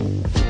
Bye.